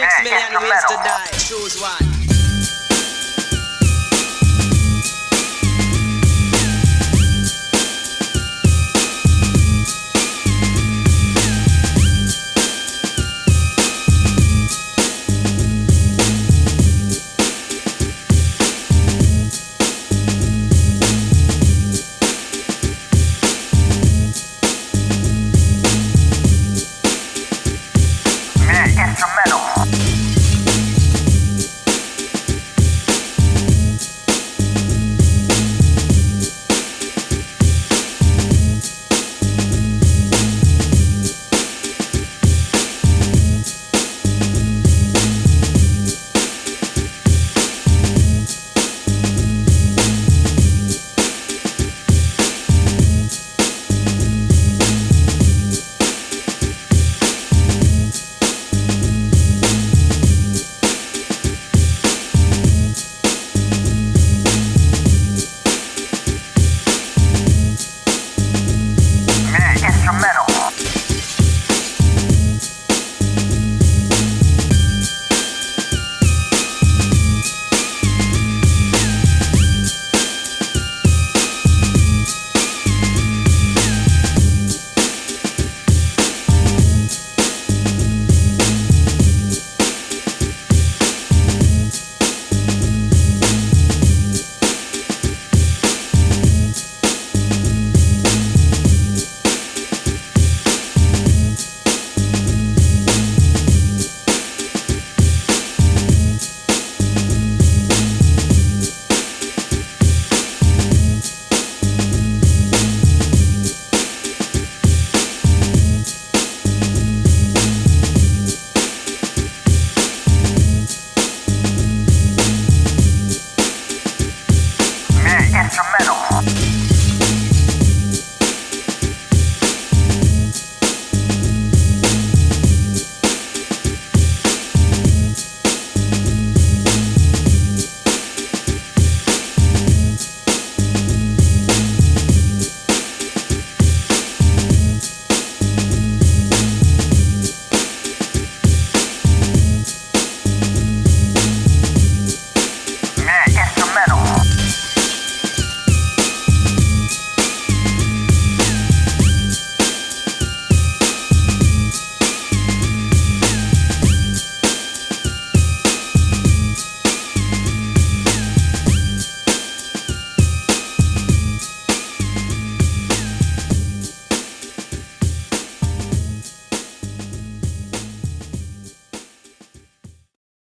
Six million ways to die. Choose one.